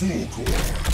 记住了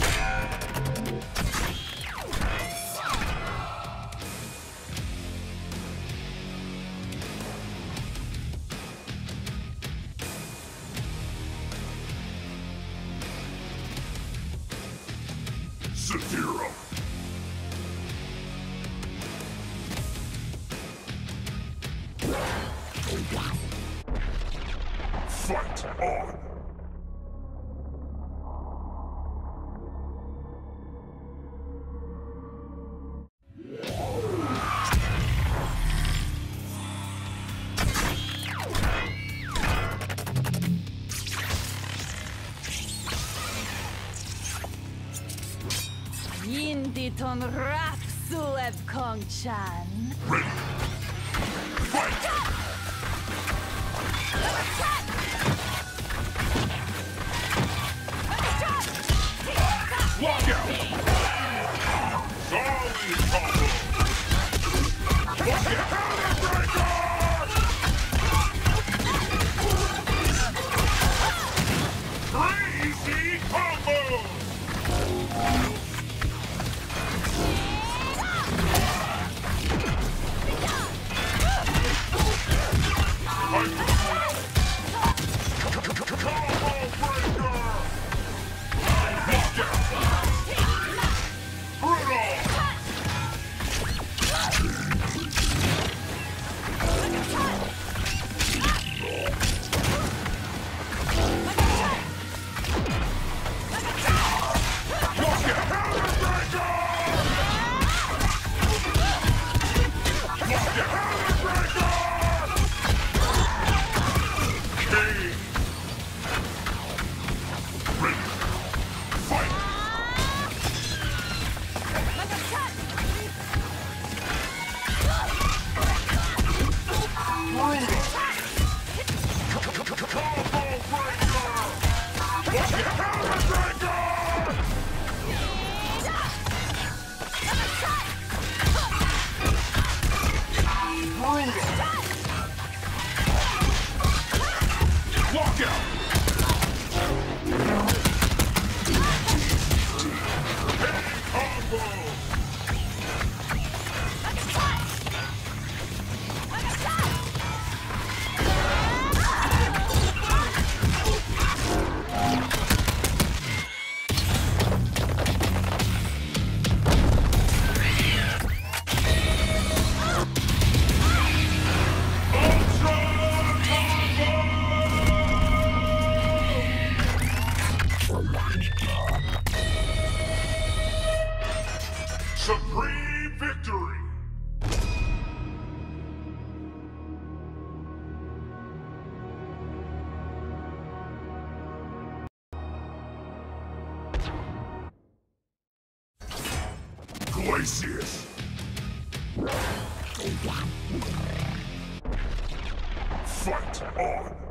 รักสวบคองฉัน Fight on!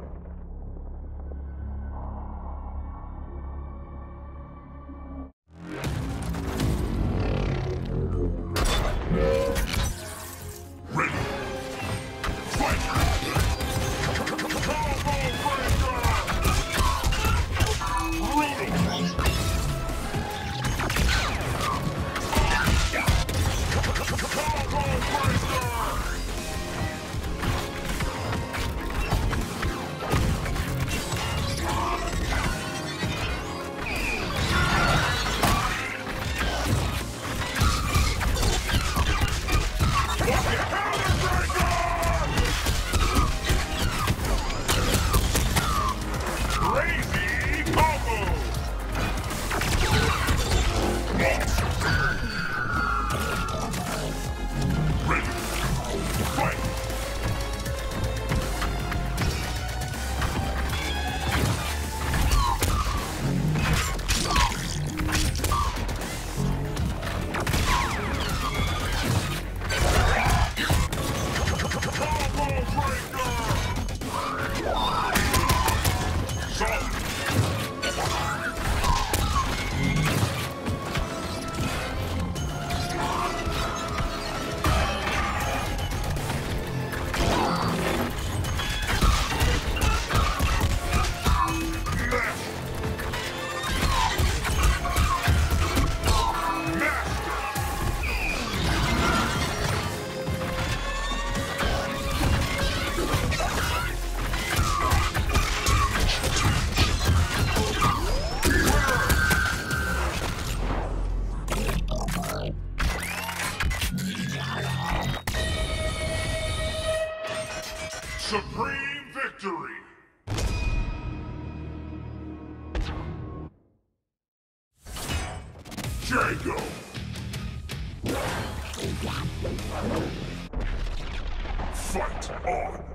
Jago. Fight on.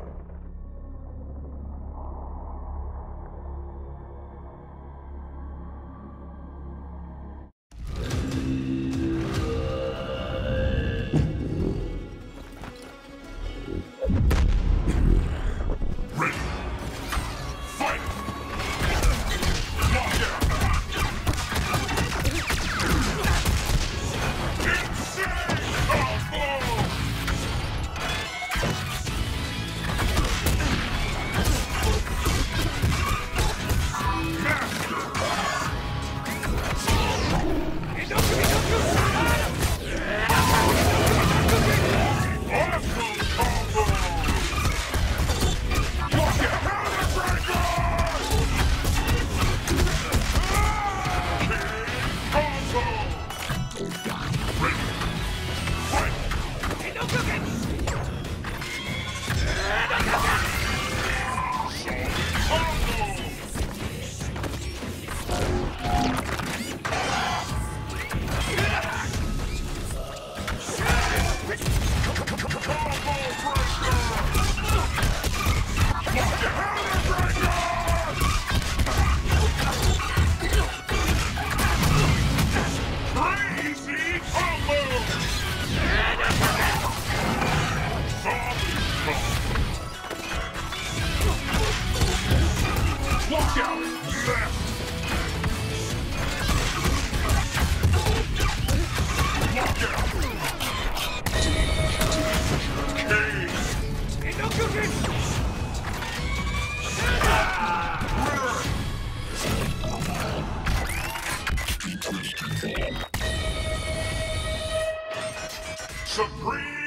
Supreme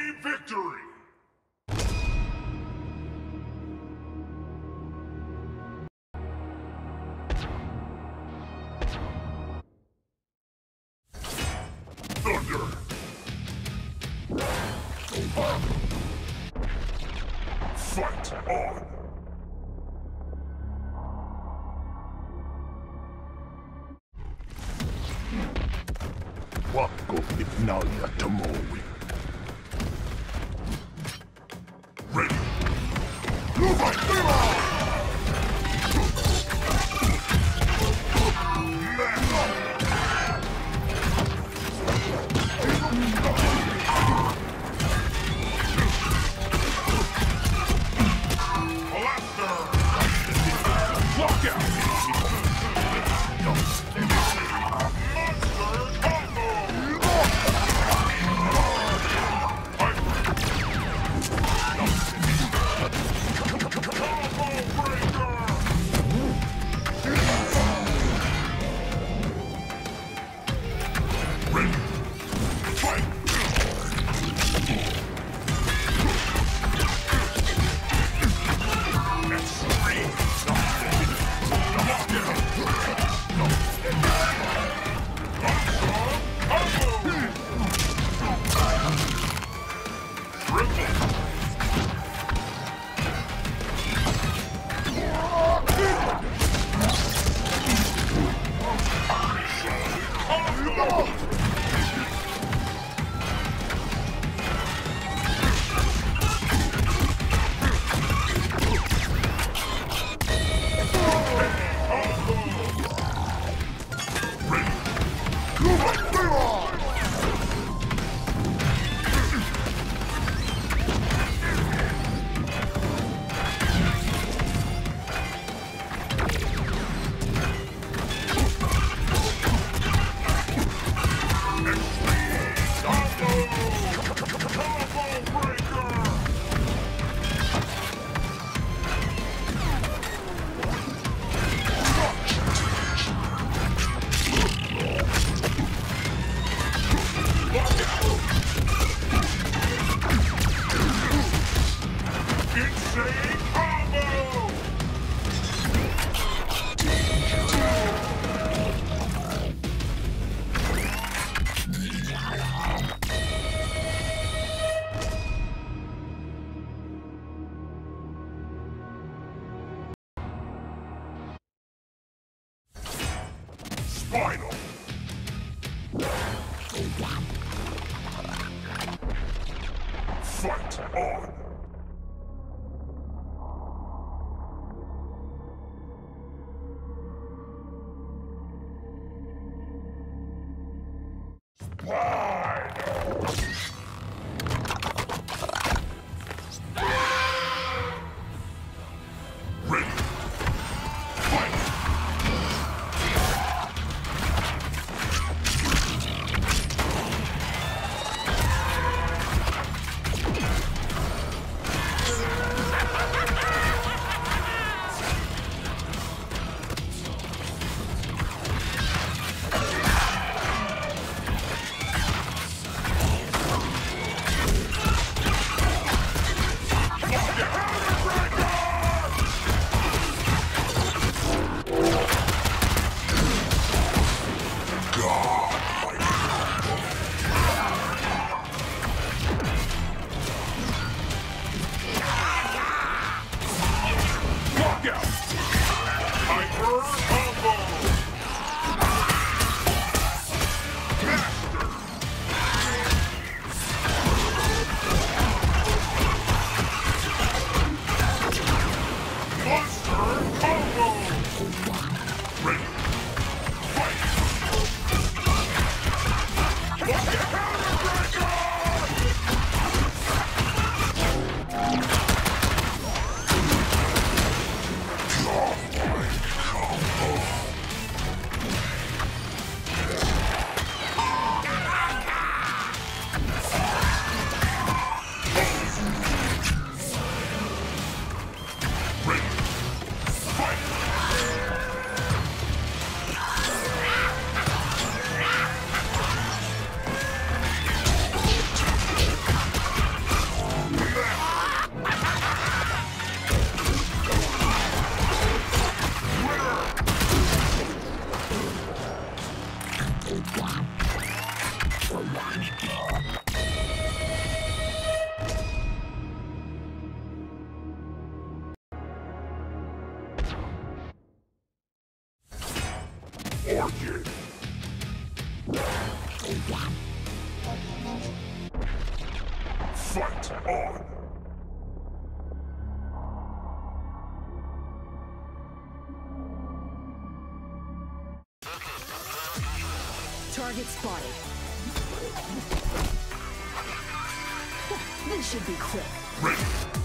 Fight on! Target spotted. This should be quick. Ready.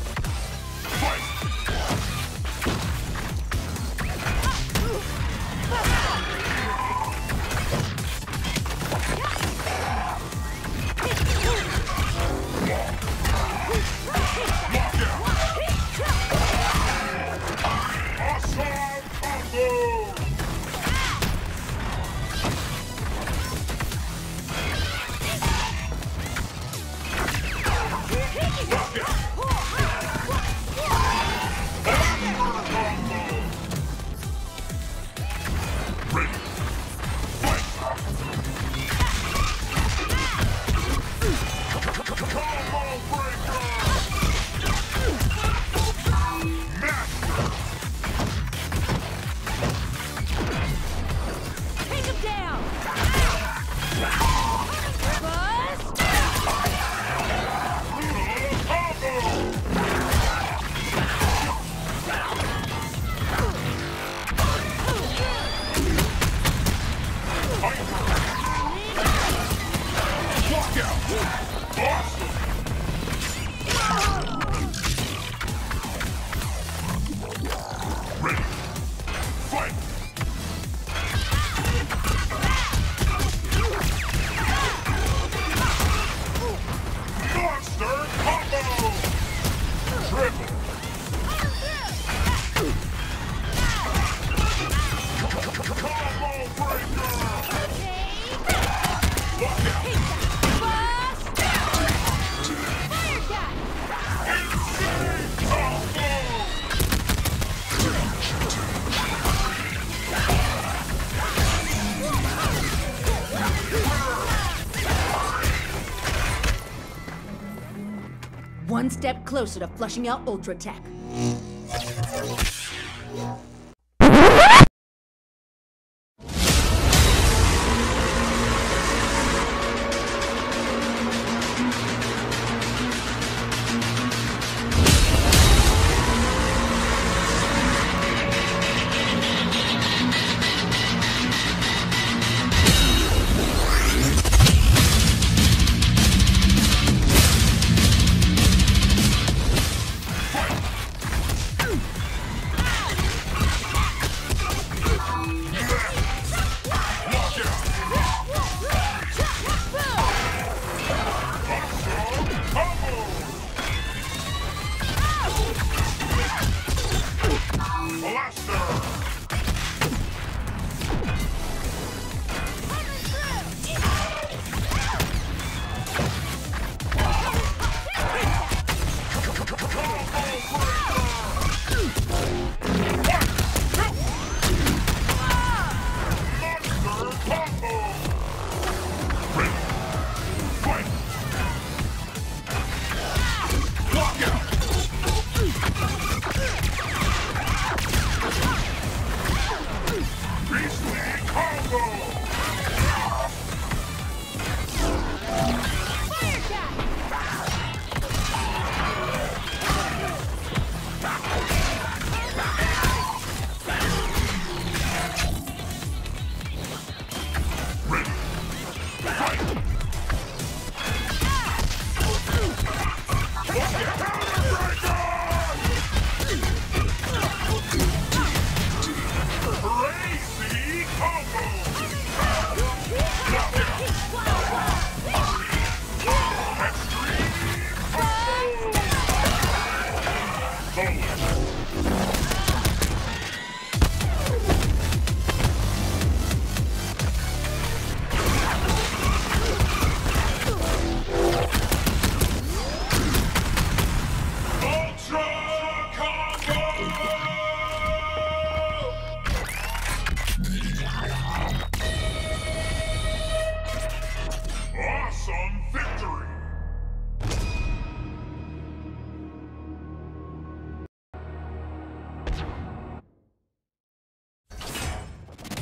step closer to flushing out Ultratech.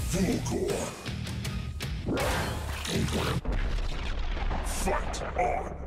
Fulgore. Fight on.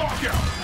Lockout!